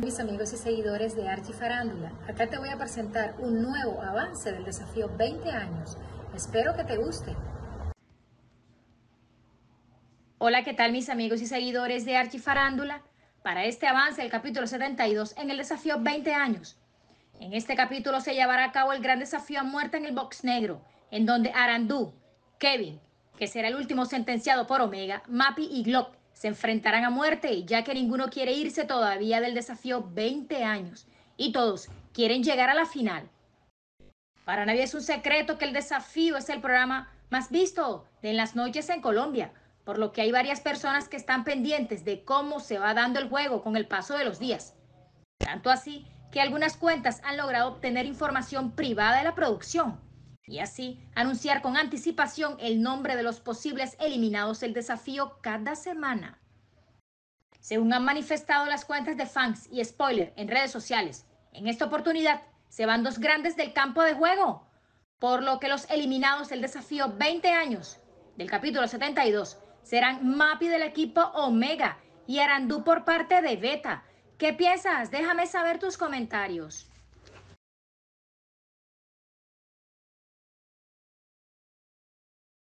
Mis amigos y seguidores de Archie Farándula, acá te voy a presentar un nuevo avance del desafío 20 años. Espero que te guste. Hola, ¿qué tal mis amigos y seguidores de Archie Farándula? Para este avance del capítulo 72 en el desafío 20 años. En este capítulo se llevará a cabo el gran desafío a muerte en el box negro, en donde Arandú, Kevin, que será el último sentenciado por Omega, Mappy y Glock se enfrentarán a muerte, ya que ninguno quiere irse todavía del desafío 20 años y todos quieren llegar a la final. Para nadie es un secreto que el desafío es el programa más visto de en las noches en Colombia, por lo que hay varias personas que están pendientes de cómo se va dando el juego con el paso de los días. Tanto así que algunas cuentas han logrado obtener información privada de la producción y así anunciar con anticipación el nombre de los posibles eliminados del desafío cada semana. Según han manifestado las cuentas de fans y spoiler en redes sociales, en esta oportunidad se van dos grandes del campo de juego, por lo que los eliminados del desafío 20 años del capítulo 72 serán Mapi del equipo Omega y Arandú por parte de Beta. ¿Qué piensas? Déjame saber tus comentarios.